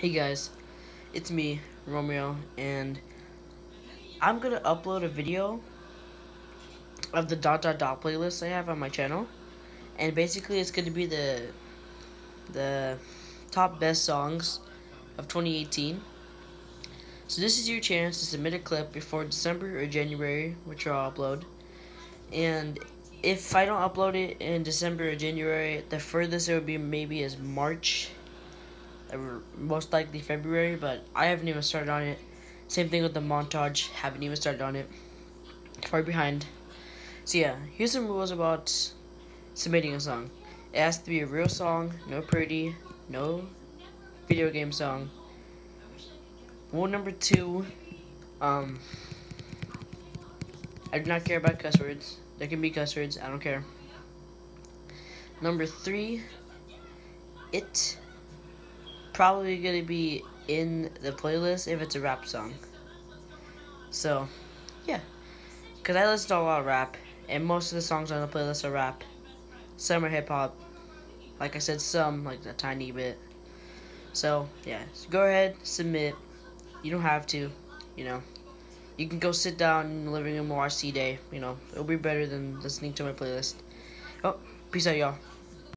Hey guys, it's me, Romeo, and I'm gonna upload a video of the dot dot dot playlist I have on my channel, and basically it's gonna be the the top best songs of 2018. So this is your chance to submit a clip before December or January, which I'll upload. And if I don't upload it in December or January, the furthest it would be maybe is March most likely February, but I haven't even started on it. Same thing with the montage, haven't even started on it. Far behind. So yeah, here's some rules about submitting a song. It has to be a real song, no pretty, no video game song. Rule number two, um, I do not care about cuss words. There can be cuss words, I don't care. Number three, it probably gonna be in the playlist if it's a rap song. So, yeah. Because I listen to a lot of rap, and most of the songs on the playlist are rap. Some are hip hop. Like I said, some, like a tiny bit. So, yeah. So go ahead, submit. You don't have to, you know. You can go sit down in the living room and watch C-Day. You know, it'll be better than listening to my playlist. Oh, peace out, y'all.